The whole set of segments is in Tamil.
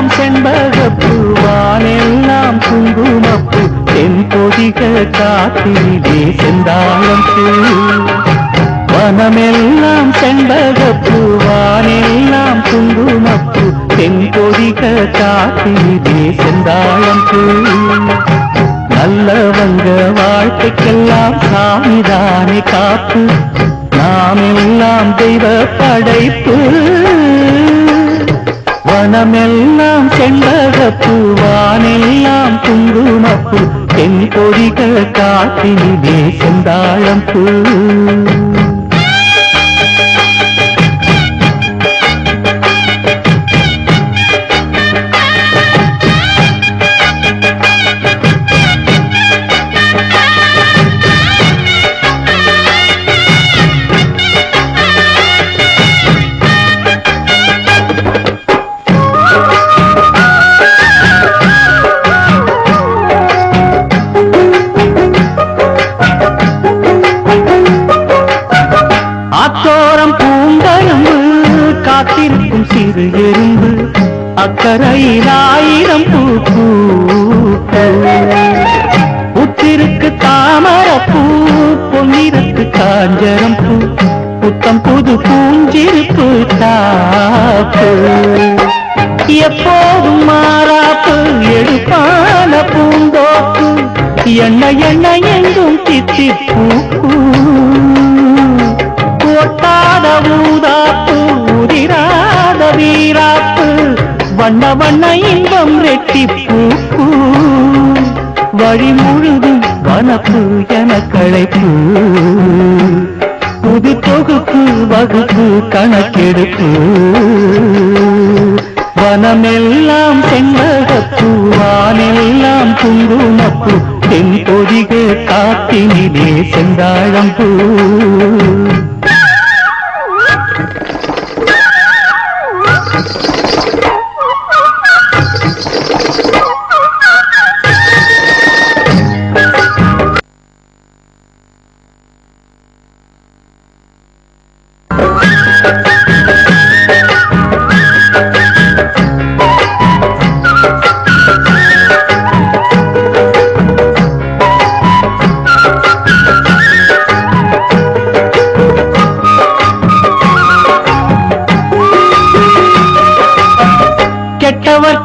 எல்லாம் செண்பகப்பு வானெல்லாம் குங்குமப்பு தென்பொதிகள் காத்திலே செந்தாழம் பூ. வனமெல்லாம் செண்பகப்பு வானெல்லாம் குங்குமப்பு தென்பொதிகள் காத்திலே செந்தாழம் பூ. நல்லவங்க வாழ்க்கைக்கெல்லாம் சாமிதானே காப்பு. நாம் எல்லாம் தெய்வ படைப்பு. வனமெல்லாம் செண்பகப்பூ வானெல்லாம் குங்குமப்பூ தென் பொறிக காட்டிலே செந்தாழம் பூ. அக்கறையில் ஆயிரம் பூ பூ பூ. புத்திருக்கு தாமரப்பூ பொன்னிருக்கு காஞ்சரம் பூ புத்தம் புது பூஞ்சிருப்பு தாப்பு எப்போதும் மாறாப்பு எடுப்பான் வண்ண வண்ண இன்பம் ரெட்டிப்பூ வழி முழுதும் வனப்பு என களைப்பு. புது தொகுப்பு வகுப்பு கணக்கெடுப்பு. வனமெல்லாம் செண்பகப்பூ வானெல்லாம் குங்குமப்பூ தென் பொதிக காத்தினிலே செந்தாழம்பூ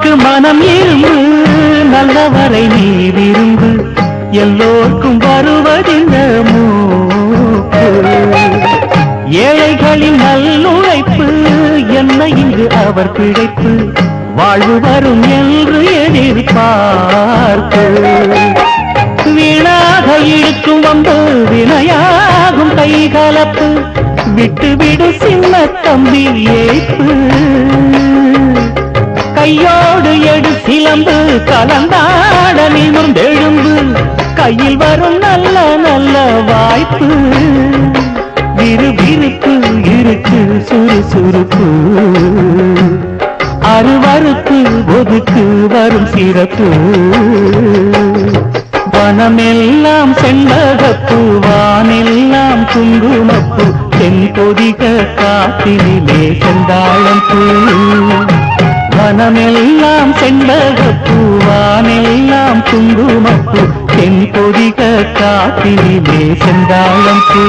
உனக்கு மனம் இருந்து நல்லவரை நீ விரும்பு. எல்லோர்க்கும் வருவதிந்த மூப்பு ஏழைகளின் நல்லுழைப்பு என்ன இங்கு அவர் பிழைப்பு? வாழ்வு வரும் என்று எதிர்பார்ப்பு. வீணாக இழுக்கும் வந்து வினையாகும் கைகலப்பு. விட்டு விடு சின்ன தம்பி ஏய்ப்பு. கையோ எடு சிலம்பு கலந்தாட நிமிர்ந்தெழும்பு கையில் வரும் நல்ல நல்ல வாய்ப்பு. விறுவிறுப்பு இருக்கு சுறுசுறுப்பு அருவறுப்பு ஒதுக்கு வரும் சிறப்பு. வனமெல்லாம் செண்பகப்பூ வானெல்லாம் குங்குமப்பு. தென் பொதிக காத்திலே செந்தாழம் பூ. வானமெல்லாம் செண்பகப்பூ வானெல்லாம் குங்குமப்பூ தென் பொதிக காத்திலே செந்தாழம் பூ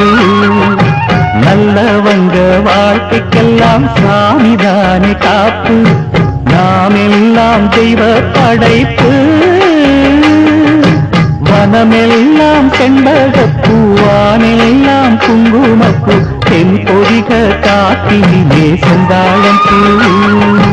நல்லவங்க வாழ்க்கைக்கெல்லாம் சாமிதானே காப்பு நாம் எல்லாம் தெய்வ படைப்பு. வனமெல்லாம் செண்பகப்பூ வானெல்லாம் குங்குமப்பூ தென் பொதிக காத்திலே செந்தாழம் பூ